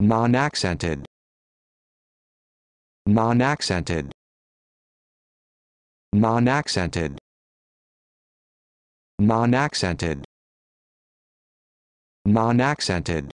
non-accented. Non-accented. Non-accented. Non-accented. Non-accented.